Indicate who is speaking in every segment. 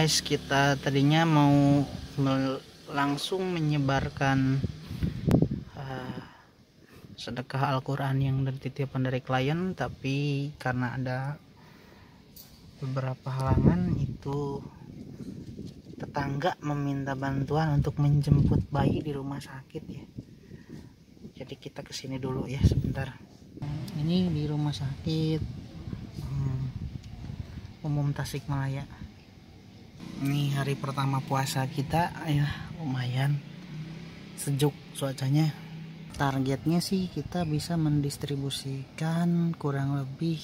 Speaker 1: guys kita tadinya mau langsung menyebarkan uh, sedekah Al-Quran yang dari titipan dari klien tapi karena ada beberapa halangan itu tetangga meminta bantuan untuk menjemput bayi di rumah sakit ya. Jadi kita ke sini dulu ya sebentar. Ini di rumah sakit hmm, umum Tasikmalaya ini hari pertama puasa kita ya lumayan. Sejuk cuacanya. Targetnya sih kita bisa mendistribusikan kurang lebih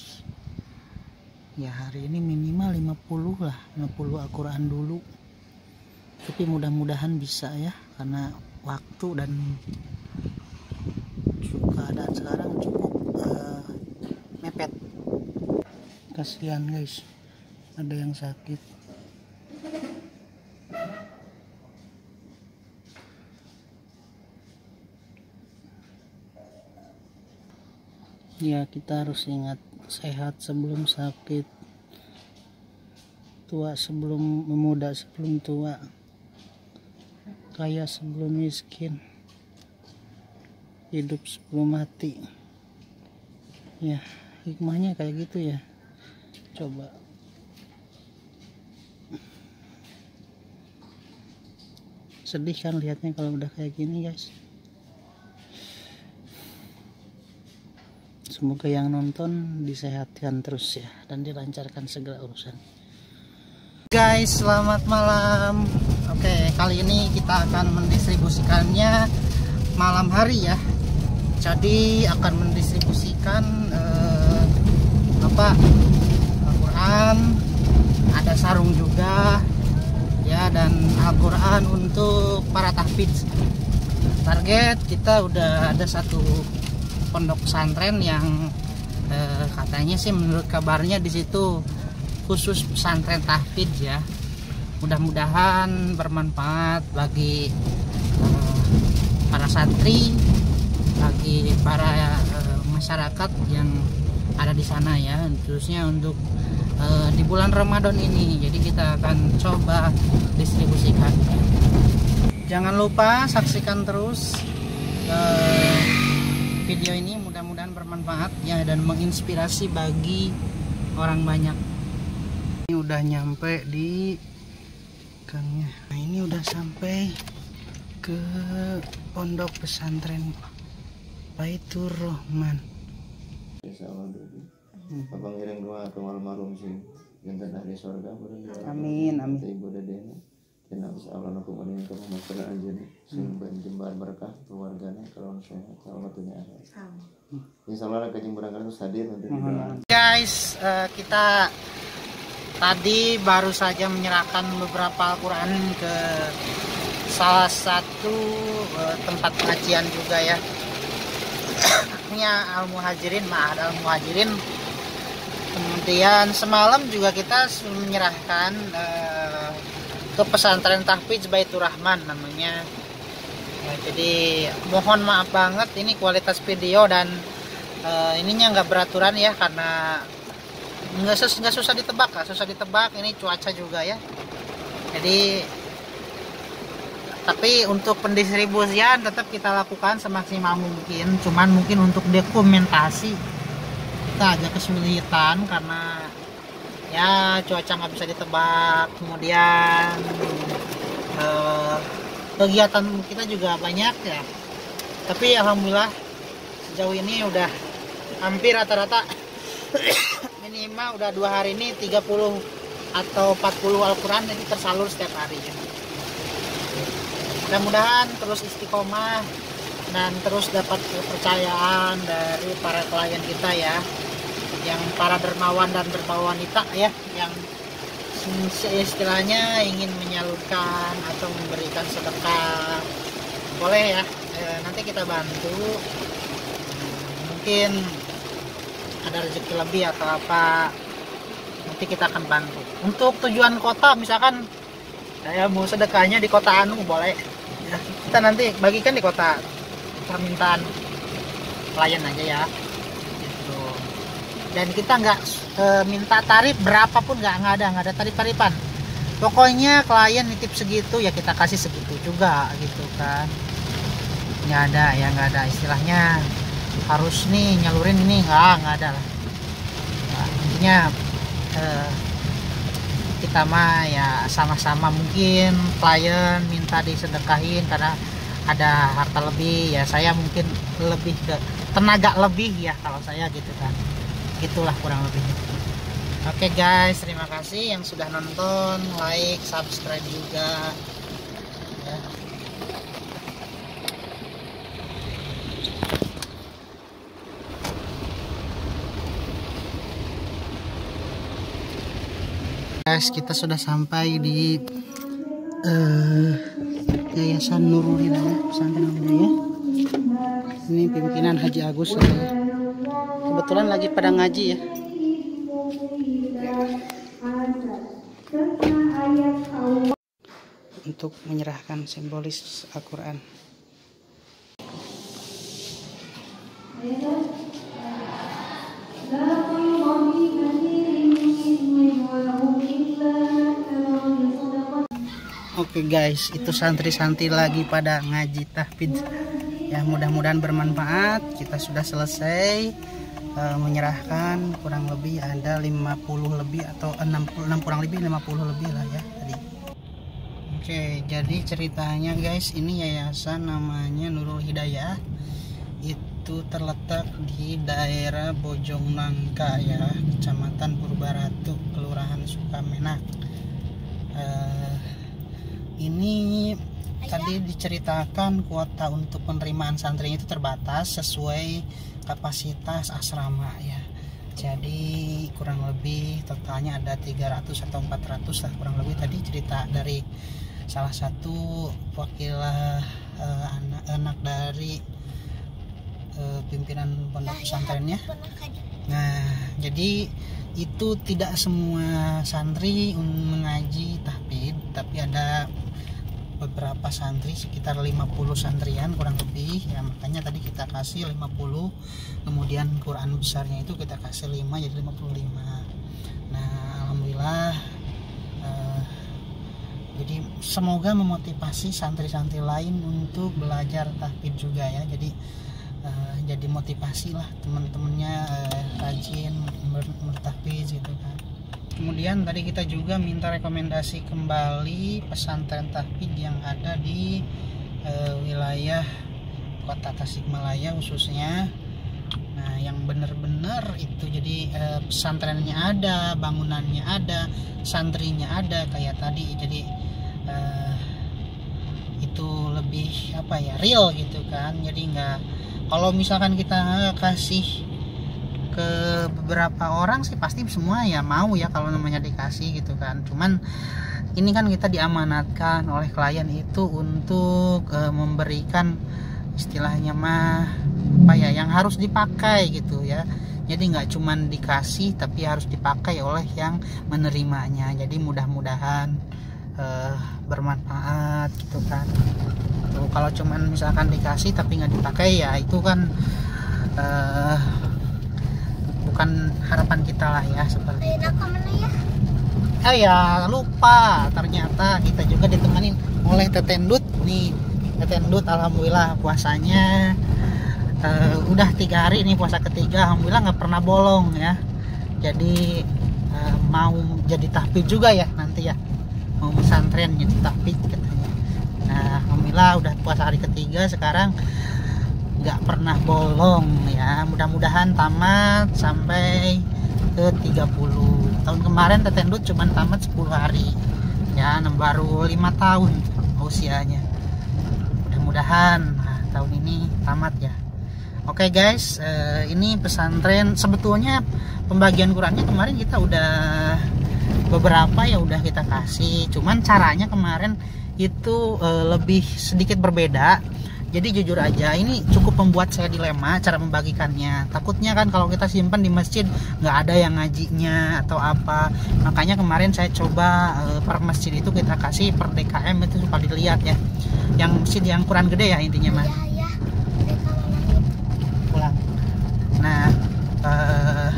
Speaker 1: ya hari ini minimal 50 lah 50 Al-Quran dulu. Tapi mudah-mudahan bisa ya karena waktu dan keadaan sekarang cukup uh, mepet. Kasihan guys. Ada yang sakit ya kita harus ingat sehat sebelum sakit tua sebelum memuda sebelum tua kaya sebelum miskin hidup sebelum mati. Ya hikmahnya kayak gitu ya. Coba. Sedih kan lihatnya kalau udah kayak gini guys semoga yang nonton disehatkan terus ya dan dilancarkan segala urusan. Guys selamat malam. Oke kali ini kita akan mendistribusikannya malam hari ya. Jadi akan mendistribusikan eh, apa Al-Quran ada sarung juga ya dan Al-Quran untuk para tahfidz. Target kita udah ada satu pondok pesantren yang eh, katanya sih menurut kabarnya di situ khusus pesantren tahfidz ya. Mudah-mudahan bermanfaat bagi eh, para santri bagi para eh, masyarakat yang ada di sana ya khususnya untuk eh, di bulan Ramadan ini. Jadi kita akan coba distribusikan. Jangan lupa saksikan terus eh, video ini mudah-mudahan bermanfaat ya dan menginspirasi bagi orang banyak ini udah nyampe di gangnya nah ini udah sampai ke pondok pesantren Baitur Rahman
Speaker 2: Insya Allah dulu. Abang ngiring doa ke almarhum sih. Jantan ahli surga.
Speaker 1: Amin, amin.
Speaker 2: Ibu dedena. Dan bisa Allah nak kumanin kamu masalah aja nih. Sing jembar berkah keluarganya kalau sehat Allah tuh. Insya Allah kajing berangkat itu hadir nanti
Speaker 1: guys eh, kita tadi baru saja menyerahkan beberapa Al-Quran ke salah satu eh, tempat pengajian juga ya. Punya Al-Muhajirin Ma'ad Al-Muhajirin. Kemudian semalam juga kita menyerahkan eh, ke pesantren Tahfidz Baitur Rahman namanya. Ya, jadi mohon maaf banget ini kualitas video dan eh, ininya nggak beraturan ya karena nggak sus nggak susah ditebak lah susah ditebak ini cuaca juga ya. Jadi tapi untuk pendistribusian tetap kita lakukan semaksimal mungkin cuman mungkin untuk dokumentasi. Kita agak kesulitan karena ya cuaca nggak bisa ditebak. Kemudian eh, kegiatan kita juga banyak ya. Tapi alhamdulillah sejauh ini udah hampir rata-rata minimal udah dua hari ini 30 atau 40 Al-Quran itu tersalur setiap hari. Ya. mudah-mudahan terus istiqomah dan terus dapat kepercayaan dari para klien kita ya yang para dermawan dan dermawan wanita ya yang istilahnya ingin menyalurkan atau memberikan sedekah. Boleh ya Eh, nanti kita bantu. Mungkin ada rezeki lebih atau apa nanti kita akan bantu. Untuk tujuan kota misalkan saya mau sedekahnya di kota Anu boleh. Kita nanti bagikan di kota. Permintaan klien aja ya dan kita nggak e, minta tarif berapapun nggak nggak ada nggak ada tarif tarifan pokoknya klien nitip segitu ya kita kasih segitu juga gitu kan. Nggak ada ya nggak ada. Istilahnya harus nih nyalurin ini nggak nggak ada lah. Nah, intinya eh, kita mah ya sama-sama mungkin klien minta disedekahin karena ada harta lebih. Ya saya mungkin lebih ke tenaga lebih ya kalau saya gitu kan itulah kurang lebihnya oke guys terima kasih yang sudah nonton like subscribe juga ya. guys kita sudah sampai di uh, Yayasan Nurul Hidayah Pesantren Hidayah ini pimpinan Haji Agus ya. Kebetulan lagi pada ngaji ya untuk menyerahkan simbolis Al-Quran Oke okay guys, itu santri-santri lagi pada ngaji tahfidz. Ya mudah-mudahan bermanfaat. Kita sudah selesai uh, menyerahkan kurang lebih ada 50 lebih atau 60, 6 kurang lebih 50 lebih lah ya tadi. Oke, okay, jadi ceritanya guys, ini yayasan namanya Nurul Hidayah. Itu terletak di daerah Bojong Nangka ya, Kecamatan Purbaratu, Kelurahan Sukamenak. Uh, ini tadi diceritakan kuota untuk penerimaan santri itu terbatas sesuai kapasitas asrama ya. Jadi kurang lebih totalnya ada 300 atau 400 lah kurang lebih. Tadi cerita dari salah satu wakil uh, anak, anak dari uh, pimpinan pondok pesantrennya. Nah jadi itu tidak semua santri mengaji tahfidz tapi ada beberapa santri sekitar 50 santrian kurang lebih. Ya makanya tadi kita kasih 50 kemudian Quran besarnya itu kita kasih 5 jadi 55 nah Alhamdulillah eh, jadi semoga memotivasi santri-santri lain untuk belajar tahfidz juga ya. Jadi eh, jadi motivasi lah teman-temannya eh, rajin bertahfidz gitu kan kemudian tadi kita juga minta rekomendasi kembali pesantren tahfidz yang ada di e, wilayah kota Tasikmalaya khususnya. Nah yang benar-benar itu jadi e, pesantrennya ada bangunannya ada santrinya ada kayak tadi. Jadi e, itu lebih apa ya real gitu kan. Jadi nggak kalau misalkan kita kasih ke beberapa orang sih pasti semua ya mau ya kalau namanya dikasih gitu kan. Cuman ini kan kita diamanatkan oleh klien itu untuk e, memberikan istilahnya mah apa ya yang harus dipakai gitu ya. Jadi nggak cuman dikasih tapi harus dipakai oleh yang menerimanya. Jadi mudah-mudahan e, bermanfaat gitu kan. Tuh, kalau cuman misalkan dikasih tapi nggak dipakai ya itu kan uh, bukan harapan kita lah ya. seperti itu. Oh ya lupa. Ternyata kita juga ditemenin oleh Tetendut nih. Tetendut alhamdulillah puasanya uh, udah tiga hari ini puasa ketiga. Alhamdulillah nggak pernah bolong ya. Jadi uh, mau jadi tahfidz juga ya nanti ya. Mau pesantren jadi tahfidz katanya. Nah alhamdulillah udah puasa hari ketiga. Sekarang nggak pernah bolong ya. Mudah-mudahan tamat sampai ke 30 tahun kemarin Tetendut cuma tamat 10 hari. Ya baru lima tahun usianya. Mudah-mudahan nah, tahun ini tamat ya. Oke guys eh, ini pesantren sebetulnya pembagian Qurannya kemarin kita udah beberapa ya udah kita kasih. Cuman caranya kemarin itu eh, lebih sedikit berbeda jadi jujur aja ini cukup membuat saya dilema cara membagikannya. Takutnya kan kalau kita simpan di masjid nggak ada yang ngajinya atau apa. Makanya kemarin saya coba uh, per masjid itu kita kasih per DKM itu supaya dilihat ya. Yang masjid yang kurang gede ya intinya mah ya, ya. pulang. Nah uh,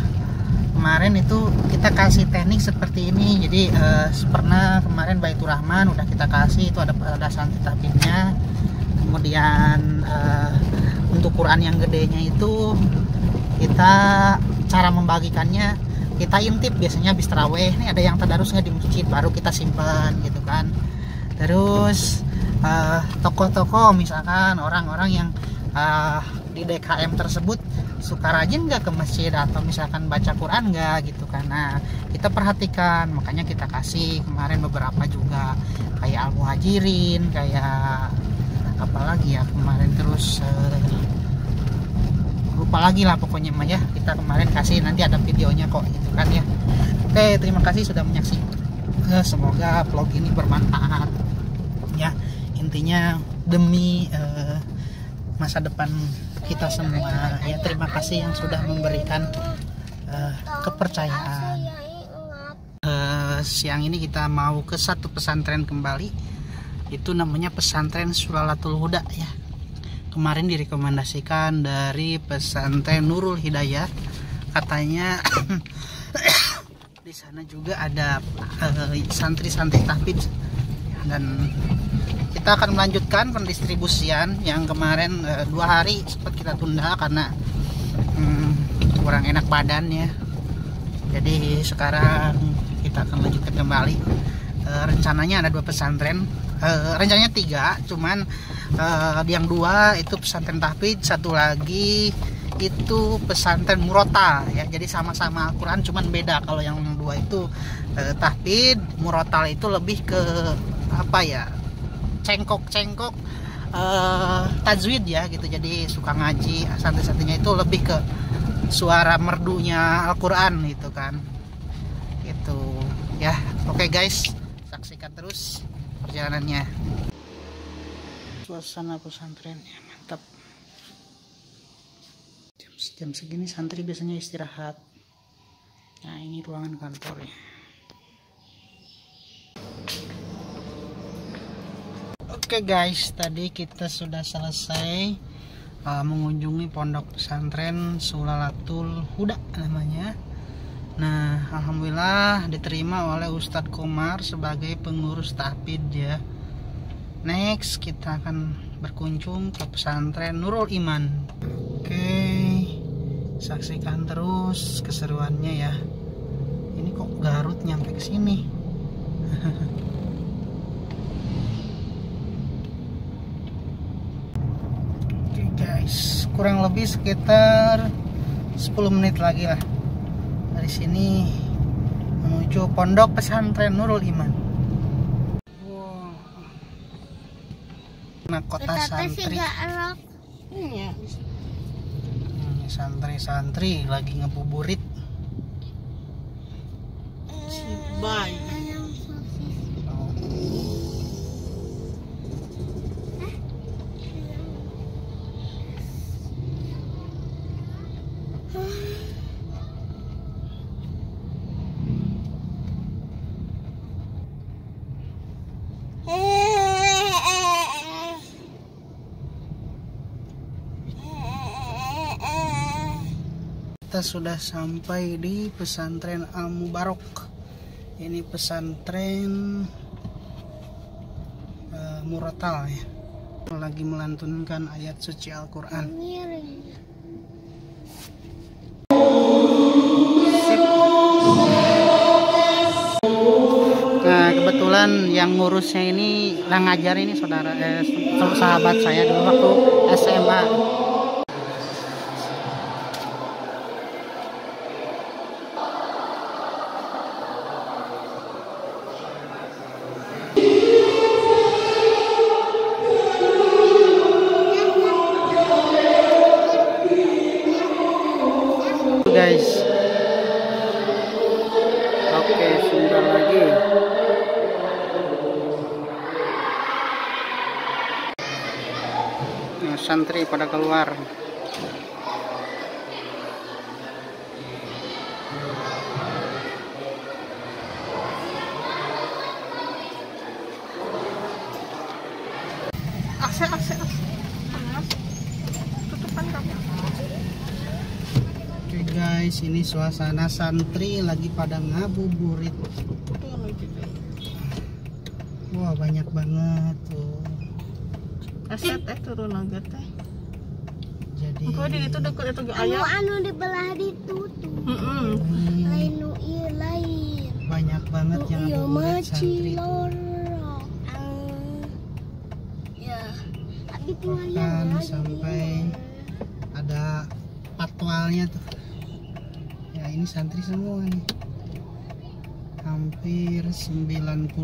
Speaker 1: kemarin itu kita kasih teknik seperti ini. Jadi uh, pernah kemarin Baitur Rahman udah kita kasih itu ada ada santri tahbibnya kemudian uh, untuk Quran yang gedenya itu kita cara membagikannya kita intip. Biasanya habis terawih ini ada yang tadarus nggak di masjid? Baru kita simpan gitu kan. Terus tokoh-tokoh uh, misalkan orang-orang yang uh, di DKM tersebut suka rajin nggak ke masjid? Atau misalkan baca Quran nggak gitu karena kita perhatikan. Makanya kita kasih kemarin beberapa juga. Kayak al muhajirin kayak apalagi ya kemarin terus uh, lupa lagi lah pokoknya mah ya. Kita kemarin kasih nanti ada videonya kok gitu kan ya. Oke terima kasih sudah menyaksikan. Uh, semoga vlog ini bermanfaat ya. Intinya demi uh, masa depan kita semua ya terima kasih yang sudah memberikan uh, kepercayaan. Uh, siang ini kita mau ke satu pesantren kembali itu namanya pesantren Sulalatul Huda ya. Kemarin direkomendasikan dari pesantren Nurul Hidayah. Katanya di sana juga ada santri-santri uh, tahfidz. Dan kita akan melanjutkan pendistribusian yang kemarin e, dua hari sempat kita tunda karena hmm, kurang enak badannya. Jadi sekarang kita akan lanjutkan kembali. E, rencananya ada dua pesantren e, rencananya tiga cuman e, yang dua itu pesantren tahfidz satu lagi itu pesantren murotal ya. Jadi sama-sama Al-Quran cuman beda. Kalau yang dua itu eh, tahfidz murotal itu lebih ke apa ya cengkok-cengkok uh, tajwid ya gitu. Jadi suka ngaji santri-santrinya itu lebih ke suara merdunya Al-Quran gitu kan. Itu ya oke okay guys. Saksikan terus perjalanannya. Suasana pesantren ya mantap. Jam, jam segini santri biasanya istirahat. Nah ini ruangan kantor ya. Oke okay guys, tadi kita sudah selesai uh, mengunjungi pondok pesantren Sulalatul Huda namanya. Nah, alhamdulillah diterima oleh Ustadz Komar sebagai pengurus tahfidz ya. Next kita akan berkunjung ke pesantren Nurul Iman. Oke, saksikan terus keseruannya ya. Ini kok Garut nyampe ke sini. guys kurang lebih sekitar 10 menit lagi lah dari sini menuju pondok pesantren Nurul Iman. Wow. nah kota santri. Iya. Santri-santri lagi ngebuburit. Si bayi kita sudah sampai di pesantren Al Mubarok ini pesantren uh, Muratal ya. Lagi melantunkan ayat suci Al-Quran. Nah kebetulan yang ngurusnya ini yang ngajar ini saudara eh, sahabat saya dulu waktu SMA santri pada keluar Oke guys, ini suasana santri lagi pada ngabuburit. Wah banyak banget tuh.
Speaker 3: Aset teh turun aja teh.
Speaker 1: Jadi
Speaker 3: Engkau di itu deket itu ge
Speaker 4: anu
Speaker 3: aya.
Speaker 4: anu dibelah ditutup.
Speaker 3: Heeh.
Speaker 1: ini
Speaker 4: lain nu ieu lain.
Speaker 1: Banyak banget
Speaker 4: nu
Speaker 1: yang ngabuburit
Speaker 4: mah cilorok ya. Abi
Speaker 1: Bahkan sampai. Ada patwalnya tuh. Ya ini santri semua nih. Hampir 90%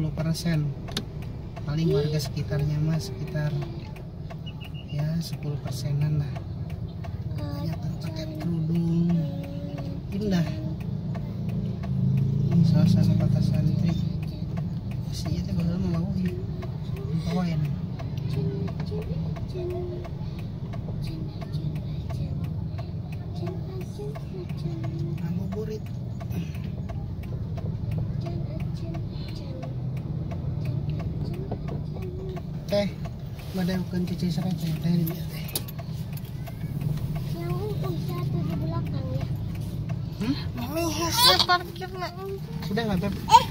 Speaker 1: paling warga sekitarnya mah sekitar ya 10 persenan lah santri sih itu bakal mau ya Pawain. ngabuburit teh badai bukan cuci serai teh teh
Speaker 4: yang untuk jatuh di belakang ya
Speaker 3: Mami hese parkir na.
Speaker 1: sudah nggak beb
Speaker 4: eh